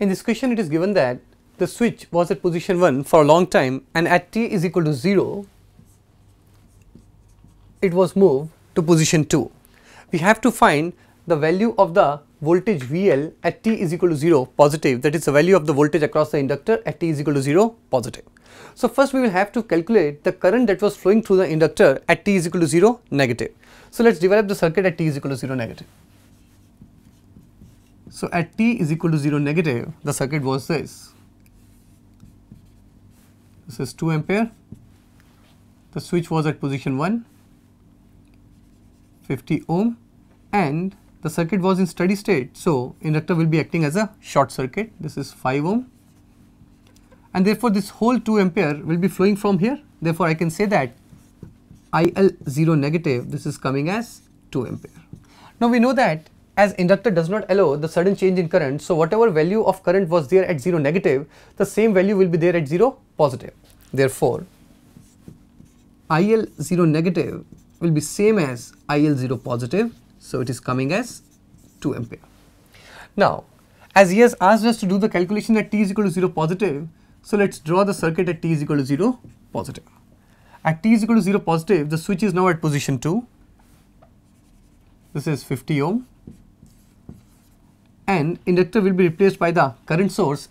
In this question it is given that the switch was at position 1 for a long time and at t is equal to 0 it was moved to position 2. We have to find the value of the voltage VL at t is equal to 0 positive that is the value of the voltage across the inductor at t is equal to 0 positive. So, first we will have to calculate the current that was flowing through the inductor at t is equal to 0 negative. So, let us develop the circuit at t is equal to 0 negative. So, at t is equal to 0 negative the circuit was this. This is 2 ampere, the switch was at position 1, 50 ohm and the circuit was in steady state. So, inductor will be acting as a short circuit, this is 5 ohm and therefore, this whole 2 ampere will be flowing from here. Therefore, I can say that IL 0 negative this is coming as 2 ampere. Now, we know that as inductor does not allow the sudden change in current. So, whatever value of current was there at 0 negative the same value will be there at 0 positive. Therefore, IL 0 negative will be same as IL 0 positive. So, it is coming as 2 ampere. Now, as he has asked us to do the calculation at t is equal to 0 positive, so let us draw the circuit at t is equal to 0 positive. At t is equal to 0 positive, the switch is now at position 2. This is 50 ohm and inductor will be replaced by the current source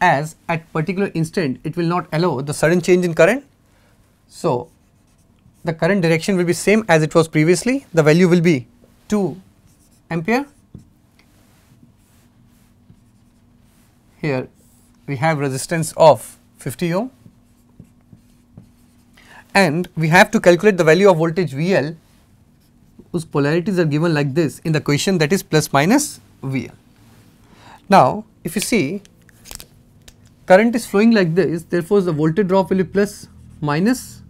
as at particular instant it will not allow the sudden change in current. So, the current direction will be same as it was previously the value will be 2 ampere here we have resistance of 50 ohm and we have to calculate the value of voltage VL whose polarities are given like this in the equation that is plus minus VL. Now, if you see current is flowing like this therefore, the voltage drop will be plus minus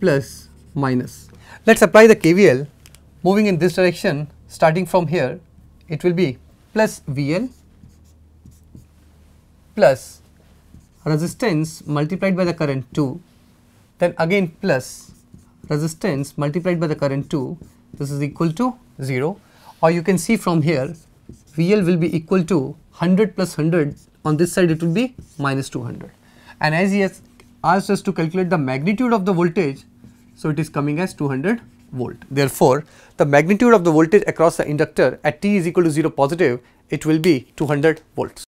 plus minus. Let us apply the KVL moving in this direction starting from here it will be plus VL plus resistance multiplied by the current 2 then again plus resistance multiplied by the current 2 this is equal to 0 or you can see from here VL will be equal to 100 plus 100 on this side it will be minus 200 and as he has asked us to calculate the magnitude of the voltage so it is coming as 200 volt. Therefore, the magnitude of the voltage across the inductor at t is equal to 0 positive it will be 200 volts.